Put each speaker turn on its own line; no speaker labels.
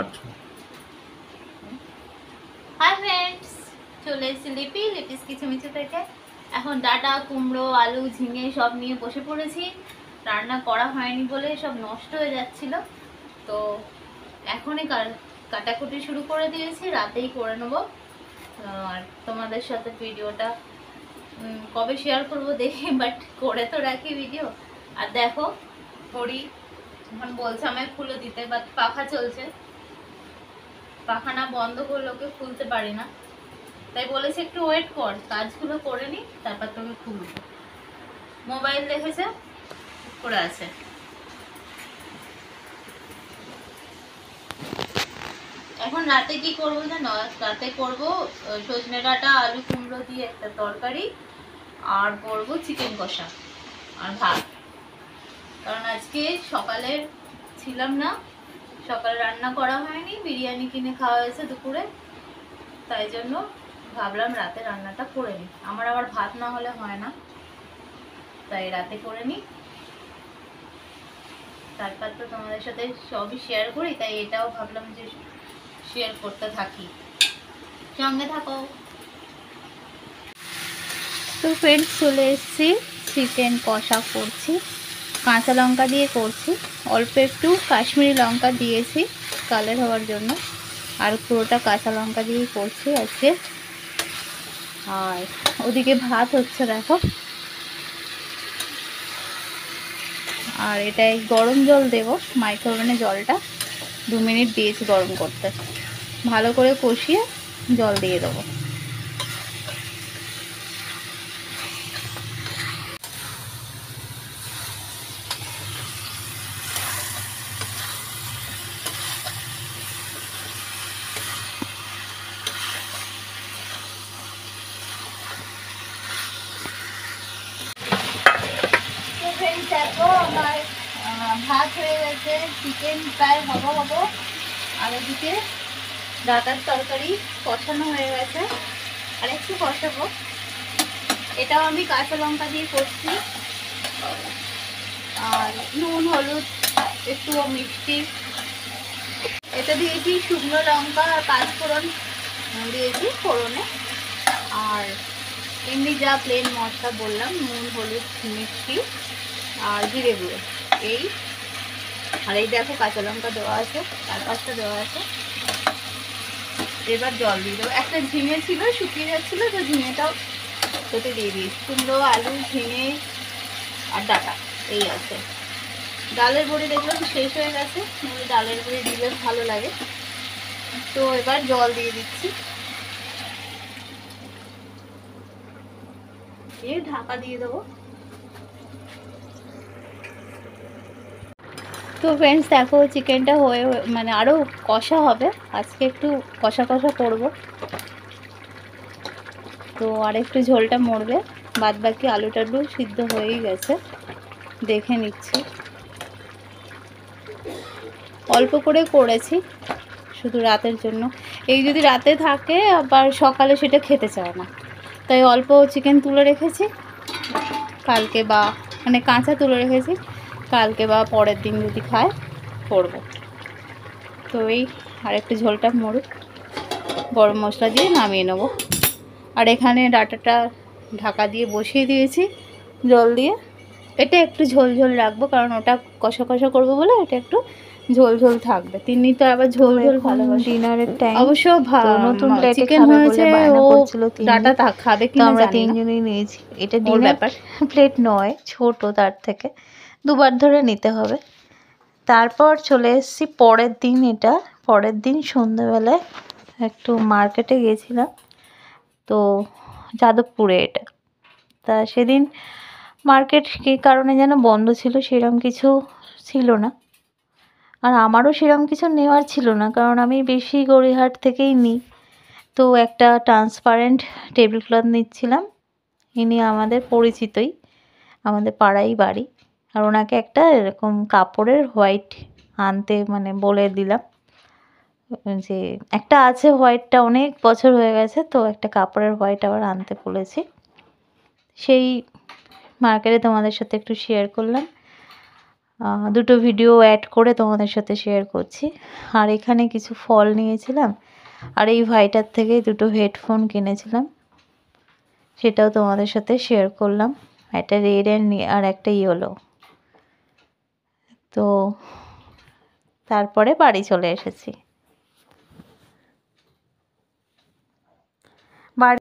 কাটছো
hi friends চলে এসেছি লিপি, লিপিস কিছু মিছু থেকে। এখন ডাটা, কুমড়ো, আলু, ঝিঙে সব নিয়ে বসে পড়েছি। রান্না করা হয়নি বলে সব নষ্ট হয়ে যাচ্ছিল। তো এখনই কাটাকুটি শুরু করে দিয়েছি, রাতেই করে নেব। আর তোমাদের সাথে ভিডিওটা কবে শেয়ার করব দেখি বাট করে তো রাখি ভিডিও আর দেখো ঘড়ি এখন বলছে আমায় খুলে দিতে বাট পাখা চলছে। পাখানা বন্ধ করলে ওকে খুলতে পারি না। তাই বলেছে, একটু ওয়েট কর, কাজগুলো করে নি, তারপর তোকে খুলবো। মোবাইল দেখেছে করে আছে। এখন রাতে কি করব জানো? রাতে করব সজনে ডাঁটা, আলু কুমড়ো দিয়ে একটা তরকারি, আর করব চিকেন কষা আর ভাত। কারণ আজকে সকালে ছিলাম না সকালে রান্না করা হয়নি, বিরিয়ানি কিনে খাওয়া হয়েছে দুপুরে। তাই জন্য ভাবলাম রাতে রান্নাটা করে নিই। আমার আবার ভাত না হলে হয় না। তাই রাতে করে নিই। তারপর তো তোমাদের সাথে সবই শেয়ার করি, তাই এটাও ভাবলাম যে শেয়ার করতে থাকি। সঙ্গে থাকো। তো ফ্রেন্ডস চলে এসেছি। চিকেন কষা করছি। কাঁচা লঙ্কা দিয়ে করছি। অল্প একটু কাশ্মীরি লঙ্কা দিয়েছি কালার হওয়ার জন্য। আর পুরোটা কাঁচা লঙ্কা দিয়েই করছি আজকে। আর ওদিকে ভাত হচ্ছে, দেখো। আর এটাই গরম জল দেব মাইক্রোওভেনে জলটা। দু মিনিট দিয়েছি গরম করতে। ভালো করে কষিয়ে জল দিয়ে দেবো তো ফ্রেন্ডস দেখো আমার ভাত হয়ে গেছে চিকেন প্রায় হব হব। আর ওদিকে ডাটার তরকারি কষানো হয়ে গেছে। আর একটু কষাবো। এটাও আমি কাঁচা লঙ্কা দিয়ে করছি আর নুন, হলুদ, একটু মিষ্টি। এটা দিয়েছি শুকনো লঙ্কা আর পাঁচফোড়ন দিয়েছি ফোড়নে। আর এমনি যা প্লেন মশলা বললাম, নুন, হলুদ, মিষ্টি। আর জিরে গুঁড়ো এই। আর এই দেখো কাঁচা লঙ্কা দেওয়া আছে চার পাঁচটা দেওয়া আছে। এবার জল দিয়ে দেবো। একটা ঝিঙে ছিল, শুকিয়ে যাচ্ছিল, তো ঝিঙেটাও তোতে দিয়ে দিয়েছি। কুমড়ো, আলু, ঝিঙে আর ডাটা, এই আছে ডালের বড়ি দেখলাম শেষ হয়ে গেছে ডালের বড়ি দিলে ভালো লাগে। তো এবার জল দিয়ে দিচ্ছি। দিয়ে ঢাকা দিয়ে দেবো। তো ফ্রেন্ডস দেখো চিকেনটা হয়ে মানে আরও কষা হবে। আজকে একটু কষা কষা করব। তো আর একটু ঝোলটা মরবে। বাদ বাকি আলু টালু সিদ্ধ হয়েই গেছে। দেখে নিচ্ছি। অল্প করে করেছি, শুধু রাতের জন্য। এই যদি রাতে থাকে, আবার সকালে সেটা খেতে চায় না। তাই অল্প চিকেন তুলে রেখেছি। কালকে বা মানে কাঁচা তুলে রেখেছি। কালকে বা পরের দিন যদি খায় করব। তো এই আর একটু ঝোলটা মরুক গরম মশলা দিয়ে নামিয়ে নেব। আর এখানে ডাটাটা ঢাকা দিয়ে বসিয়ে দিয়েছি জল দিয়ে। এটা একটু ঝোল ঝোল রাখব কারণ ওটা কষা কষা করব বলে এটা একটু ঝোল ঝোল থাকবে। তিনি তো আবার ঝোল ঝোল ভালোবাসে।
ডিনারের টাইম
অবশ্য ভা-
তো নতুন
চিকেন হয়েছে ও ডাটা তা খাবে কিনা
আমরা
জানি
তিনজনেই নিয়েছি। এটা ডিনার
ব্যাপার।
প্লেট নয় ছোট তার থেকে। দুবার ধরে নিতে হবে। তারপর চলে এসেছি পরের দিন এটা। পরের দিন সন্ধ্যেবেলায় একটু মার্কেটে গেছিলাম তো যাদবপুরে এটা। তা সেদিন মার্কেট কী কারণে যেন বন্ধ ছিল সেরকম কিছু ছিল না। আর আমারও সেরকম কিছু নেওয়ার ছিল না, কারণ আমি বেশি গড়িহাট থেকেই নিই। তো একটা ট্রান্সপারেন্ট টেবিল ক্লথ নিচ্ছিলাম। ইনি আমাদের পরিচিতই, আমাদের পাড়াই বাড়ি। আর ওনাকে একটা এরকম কাপড়ের হোয়াইট আনতে মানে বলে দিলাম যে একটা আছে হোয়াইটটা অনেক বছর হয়ে গেছে, তো একটা কাপড়ের হোয়াইট আবার আনতে বলেছি। সেই মার্কেটে তোমাদের সাথে একটু শেয়ার করলাম। দুটো ভিডিও অ্যাড করে তোমাদের সাথে শেয়ার করছি। আর এখানে কিছু ফল নিয়েছিলাম, আর এই ভাইটার থেকে দুটো হেডফোন কিনেছিলাম। সেটাও তোমাদের সাথে শেয়ার করলাম, একটা রেড অ্যান্ড আর একটা ইয়েলো তো তারপরে বাড়ি চলে এসেছি। বাড়ি